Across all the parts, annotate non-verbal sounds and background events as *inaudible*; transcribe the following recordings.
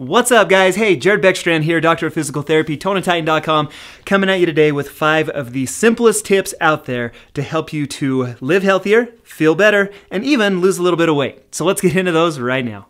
What's up, guys? Hey, Jared Beckstrand here, Doctor of Physical Therapy, ToneandTighten.com, coming at you today with five of the simplest tips out there to help you to live healthier, feel better, and even lose a little bit of weight. So let's get into those right now.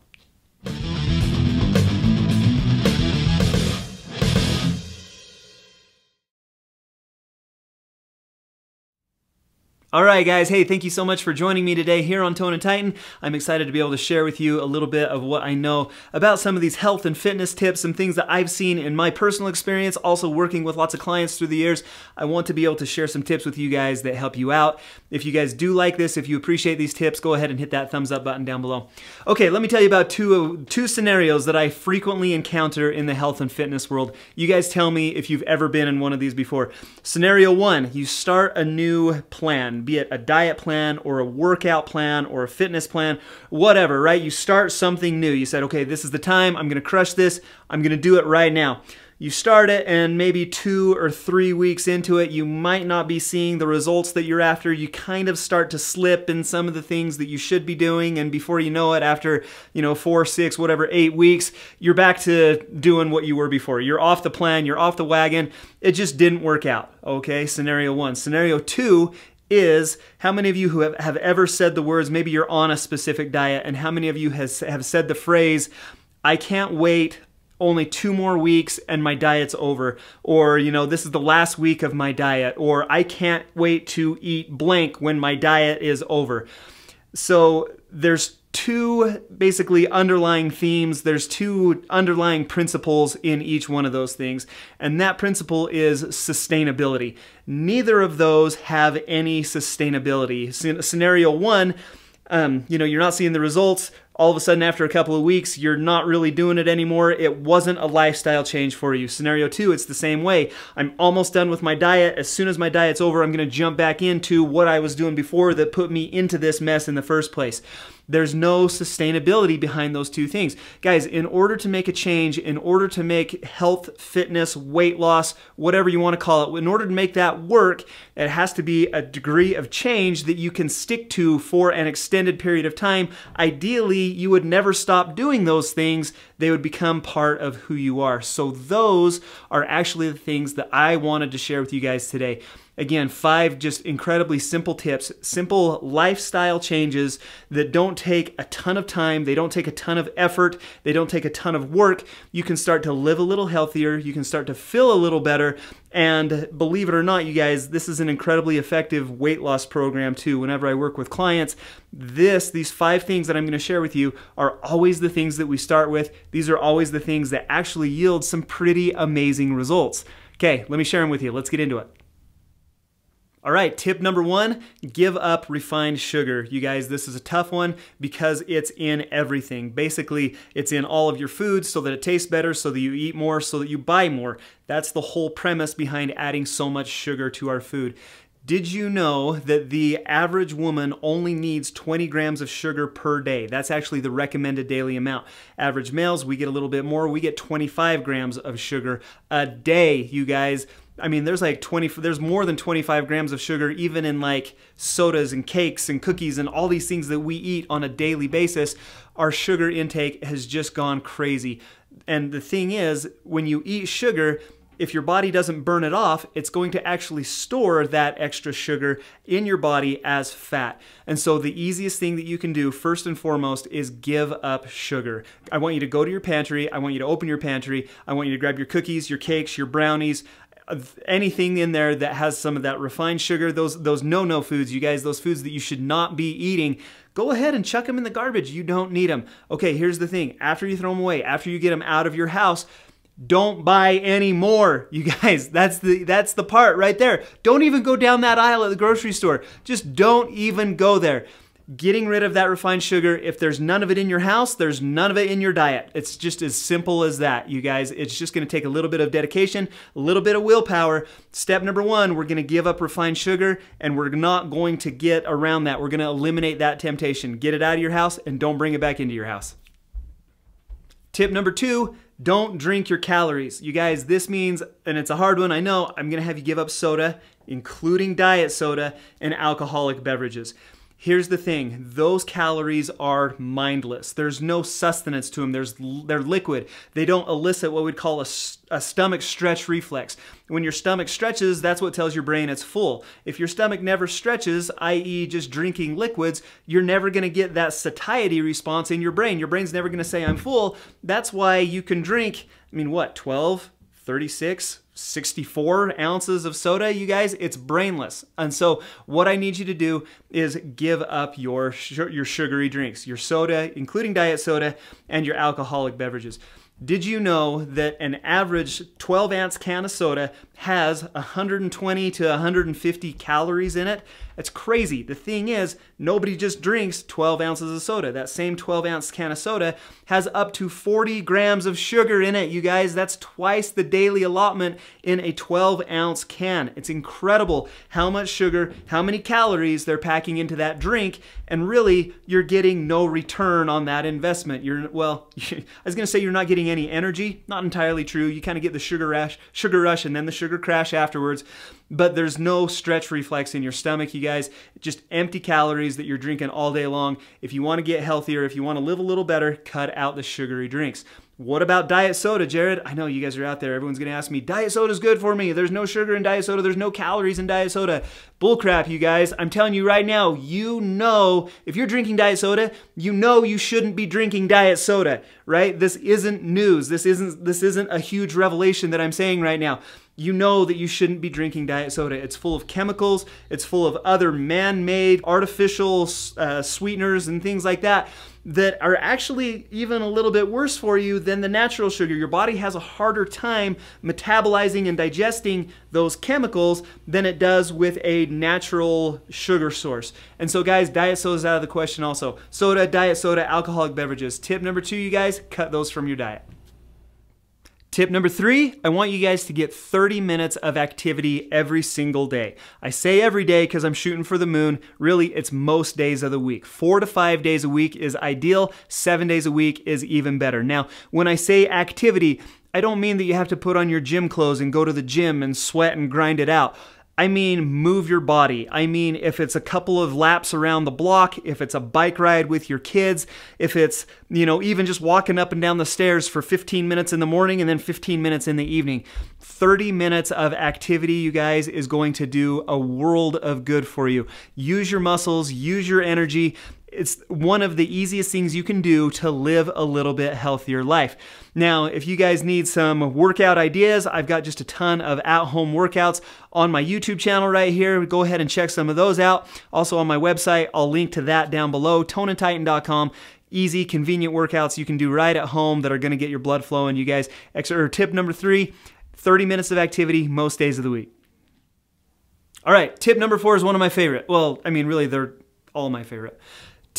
All right, guys. Hey, thank you so much for joining me today here on Tone and Tighten. I'm excited to be able to share with you a little bit of what I know about some of these health and fitness tips, some things that I've seen in my personal experience, also working with lots of clients through the years. I want to be able to share some tips with you guys that help you out. If you guys do like this, if you appreciate these tips, go ahead and hit that thumbs up button down below. Okay, let me tell you about two, uh, two scenarios that I frequently encounter in the health and fitness world. You guys tell me if you've ever been in one of these before. Scenario one, you start a new plan be it a diet plan or a workout plan or a fitness plan, whatever, right? You start something new. You said, okay, this is the time. I'm going to crush this. I'm going to do it right now. You start it, and maybe two or three weeks into it, you might not be seeing the results that you're after. You kind of start to slip in some of the things that you should be doing, and before you know it, after you know four, six, whatever, eight weeks, you're back to doing what you were before. You're off the plan, you're off the wagon. It just didn't work out. Okay, scenario one. Scenario two is how many of you who have, have ever said the words, maybe you're on a specific diet, and how many of you has, have said the phrase, I can't wait only two more weeks and my diet's over. Or, you know, this is the last week of my diet. Or I can't wait to eat blank when my diet is over. So there's two basically underlying themes. There's two underlying principles in each one of those things, and that principle is sustainability. Neither of those have any sustainability. Scenario one, um, you know, you're not seeing the results all of a sudden after a couple of weeks you're not really doing it anymore it wasn't a lifestyle change for you scenario two it's the same way i'm almost done with my diet as soon as my diet's over i'm going to jump back into what i was doing before that put me into this mess in the first place there's no sustainability behind those two things. Guys, in order to make a change, in order to make health, fitness, weight loss, whatever you want to call it, in order to make that work, it has to be a degree of change that you can stick to for an extended period of time. Ideally, you would never stop doing those things. They would become part of who you are. So those are actually the things that I wanted to share with you guys today. Again, five just incredibly simple tips, simple lifestyle changes that don't take a ton of time, they don't take a ton of effort, they don't take a ton of work. You can start to live a little healthier, you can start to feel a little better, and believe it or not, you guys, this is an incredibly effective weight loss program too. Whenever I work with clients, this, these five things that I'm going to share with you are always the things that we start with. These are always the things that actually yield some pretty amazing results. Okay, let me share them with you. Let's get into it. All right, tip number one give up refined sugar. You guys, this is a tough one because it's in everything. Basically, it's in all of your foods so that it tastes better, so that you eat more, so that you buy more. That's the whole premise behind adding so much sugar to our food. Did you know that the average woman only needs 20 grams of sugar per day? That's actually the recommended daily amount. Average males, we get a little bit more. We get 25 grams of sugar a day, you guys. I mean, there's like 20, there's more than 25 grams of sugar, even in like sodas and cakes and cookies and all these things that we eat on a daily basis. Our sugar intake has just gone crazy. And the thing is, when you eat sugar, if your body doesn't burn it off, it's going to actually store that extra sugar in your body as fat. And so the easiest thing that you can do, first and foremost, is give up sugar. I want you to go to your pantry. I want you to open your pantry. I want you to grab your cookies, your cakes, your brownies, uh, anything in there that has some of that refined sugar, those those no-no foods, you guys, those foods that you should not be eating, go ahead and chuck them in the garbage. You don't need them. Okay, here's the thing. After you throw them away, after you get them out of your house, don't buy any more. You guys, *laughs* that's the that's the part right there. Don't even go down that aisle at the grocery store. Just don't even go there getting rid of that refined sugar. If there's none of it in your house, there's none of it in your diet. It's just as simple as that, you guys. It's just going to take a little bit of dedication, a little bit of willpower. Step number one, we're going to give up refined sugar and we're not going to get around that. We're going to eliminate that temptation. Get it out of your house and don't bring it back into your house. Tip number two, don't drink your calories. You guys, this means, and it's a hard one, I know, I'm gonna have you give up soda, including diet soda and alcoholic beverages. Here's the thing those calories are mindless. There's no sustenance to them, There's, they're liquid. They don't elicit what we'd call a, a stomach stretch reflex. When your stomach stretches, that's what tells your brain it's full. If your stomach never stretches, i.e., just drinking liquids, you're never going to get that satiety response in your brain. Your brain's never going to say, I'm full. That's why you can drink, I mean, what, 12, 36, 64 ounces of soda, you guys, it's brainless. And so what I need you to do is give up your, your sugary drinks, your soda, including diet soda, and your alcoholic beverages. Did you know that an average 12 ounce can of soda has 120 to 150 calories in it? It's crazy. The thing is, nobody just drinks 12 ounces of soda. That same 12 ounce can of soda has up to 40 grams of sugar in it, you guys. That's twice the daily allotment in a 12 ounce can. It's incredible how much sugar, how many calories they're packing into that drink, and really, you're getting no return on that investment. You're, well, *laughs* I was gonna say you're not getting any energy. Not entirely true. You kind of get the sugar rush, sugar rush and then the sugar crash afterwards but there's no stretch reflex in your stomach, you guys. Just empty calories that you're drinking all day long. If you want to get healthier, if you want to live a little better, cut out the sugary drinks. What about diet soda, Jared? I know you guys are out there. Everyone's going to ask me, diet soda is good for me. There's no sugar in diet soda. There's no calories in diet soda. Bullcrap, you guys. I'm telling you right now, you know, if you're drinking diet soda, you know you shouldn't be drinking diet soda, right? This isn't news. This isn't this isn't a huge revelation that I'm saying right now you know that you shouldn't be drinking diet soda. It's full of chemicals, it's full of other man made artificial uh, sweeteners and things like that that are actually even a little bit worse for you than the natural sugar. Your body has a harder time metabolizing and digesting those chemicals than it does with a natural sugar source. And so, guys, diet soda is out of the question also. Soda, diet soda, alcoholic beverages. Tip number two, you guys, cut those from your diet. Tip number three, I want you guys to get 30 minutes of activity every single day. I say every day because I'm shooting for the moon. Really, it's most days of the week. Four to five days a week is ideal, seven days a week is even better. Now, when I say activity, I don't mean that you have to put on your gym clothes and go to the gym and sweat and grind it out. I mean, move your body. I mean, if it's a couple of laps around the block, if it's a bike ride with your kids, if it's, you know, even just walking up and down the stairs for 15 minutes in the morning and then 15 minutes in the evening. 30 minutes of activity, you guys, is going to do a world of good for you. Use your muscles, use your energy. It's one of the easiest things you can do to live a little bit healthier life. Now, if you guys need some workout ideas, I've got just a ton of at home workouts on my YouTube channel right here. Go ahead and check some of those out. Also on my website, I'll link to that down below, toneandtighten.com easy, convenient workouts you can do right at home that are going to get your blood flowing. You guys, extra tip number three 30 minutes of activity most days of the week. All right, tip number four is one of my favorite. Well, I mean, really, they're all my favorite.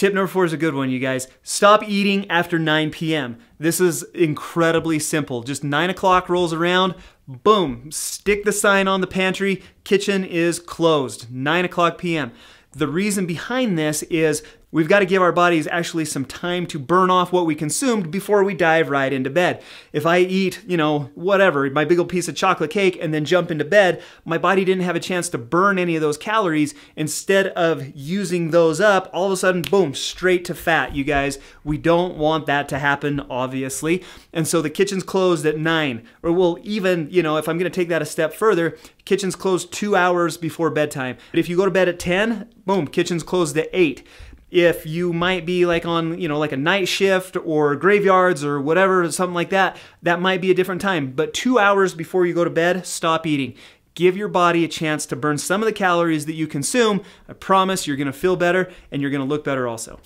Tip number four is a good one, you guys. Stop eating after 9 p.m. This is incredibly simple. Just 9 o'clock rolls around, boom, stick the sign on the pantry, kitchen is closed, 9 o'clock p.m. The reason behind this is We've got to give our bodies actually some time to burn off what we consumed before we dive right into bed. If I eat, you know, whatever, my big old piece of chocolate cake and then jump into bed, my body didn't have a chance to burn any of those calories. Instead of using those up, all of a sudden, boom, straight to fat, you guys. We don't want that to happen, obviously. And so the kitchen's closed at 9. Or we'll even, you know, if I'm going to take that a step further, kitchen's closed two hours before bedtime. But if you go to bed at 10, boom, kitchen's closed at 8 if you might be like on, you know, like a night shift or graveyards or whatever, something like that, that might be a different time. But two hours before you go to bed, stop eating. Give your body a chance to burn some of the calories that you consume. I promise you're gonna feel better and you're gonna look better also.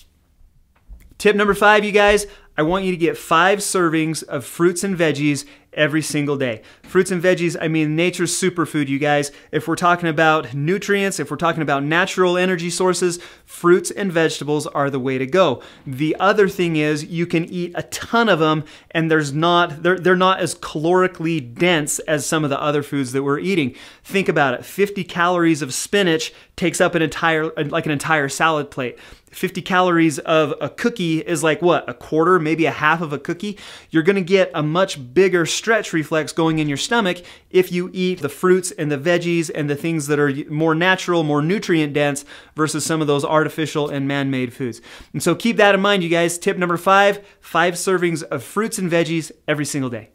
Tip number five, you guys, I want you to get five servings of fruits and veggies every single day. Fruits and veggies, I mean, nature's superfood, you guys. If we're talking about nutrients, if we're talking about natural energy sources, fruits and vegetables are the way to go. The other thing is you can eat a ton of them and there's not they're, they're not as calorically dense as some of the other foods that we're eating. Think about it. 50 calories of spinach takes up an entire like an entire salad plate. 50 calories of a cookie is like what? A quarter, maybe a half of a cookie. You're to get a much bigger stretch reflex going in your stomach if you eat the fruits and the veggies and the things that are more natural, more nutrient dense versus some of those artificial and man made foods. And so keep that in mind, you guys. Tip number five five servings of fruits and veggies every single day.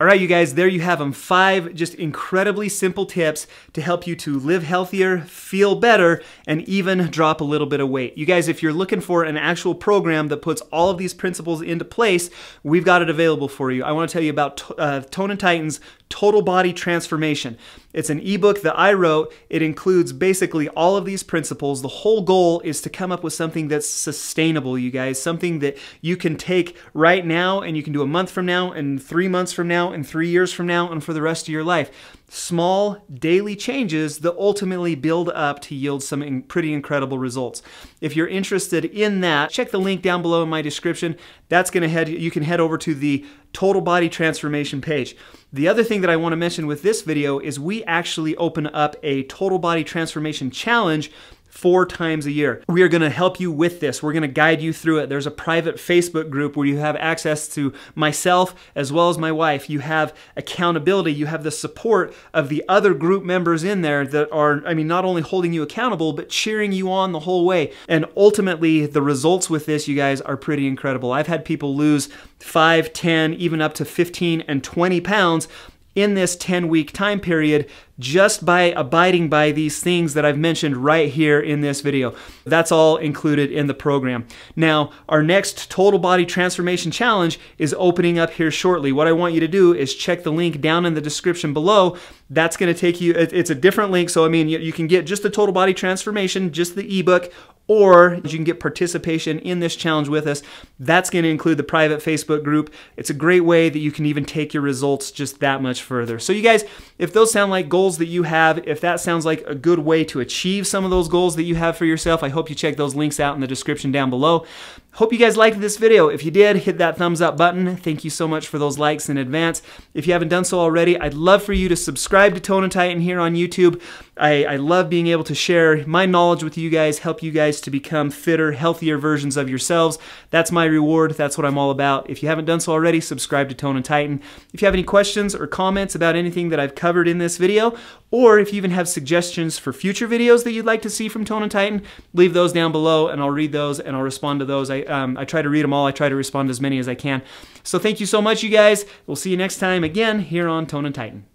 All right, you guys, there you have them. Five just incredibly simple tips to help you to live healthier, feel better, and even drop a little bit of weight. You guys, if you're looking for an actual program that puts all of these principles into place, we've got it available for you. I want to tell you about uh, Tone and Tighten's Total Body Transformation. It's an ebook that I wrote. It includes basically all of these principles. The whole goal is to come up with something that's sustainable, you guys, something that you can take right now and you can do a month from now and three months from now and three years from now and for the rest of your life small daily changes that ultimately build up to yield some pretty incredible results. If you're interested in that, check the link down below in my description. That's to head you can head over to the total body transformation page. The other thing that I want to mention with this video is we actually open up a total body transformation challenge four times a year. We are going to help you with this. We're going to guide you through it. There's a private Facebook group where you have access to myself as well as my wife. You have accountability. You have the support of the other group members in there that are, I mean, not only holding you accountable, but cheering you on the whole way. And ultimately, the results with this, you guys, are pretty incredible. I've had people lose 5, 10, even up to 15 and 20 pounds in this 10 week time period just by abiding by these things that I've mentioned right here in this video. That's all included in the program. Now, our next Total Body Transformation Challenge is opening up here shortly. What I want you to do is check the link down in the description below. That's going to take you, it's a different link. So, I mean, you can get just the Total Body Transformation, just the ebook, or you can get participation in this challenge with us. That's going to include the private Facebook group. It's a great way that you can even take your results just that much further. So, you guys, if those sound like goals, goals that you have, if that sounds like a good way to achieve some of those goals that you have for yourself, I hope you check those links out in the description down below. Hope you guys liked this video. If you did, hit that thumbs up button. Thank you so much for those likes in advance. If you haven't done so already, I'd love for you to subscribe to Tone and Tighten here on YouTube. I, I love being able to share my knowledge with you guys, help you guys to become fitter, healthier versions of yourselves. That's my reward. That's what I'm all about. If you haven't done so already, subscribe to Tone and Tighten. If you have any questions or comments about anything that I've covered in this video, or if you even have suggestions for future videos that you'd like to see from Tone and Tighten, leave those down below and I'll read those and I'll respond to those. I, um, I try to read them all. I try to respond to as many as I can. So thank you so much, you guys. We'll see you next time again here on Tone and Tighten.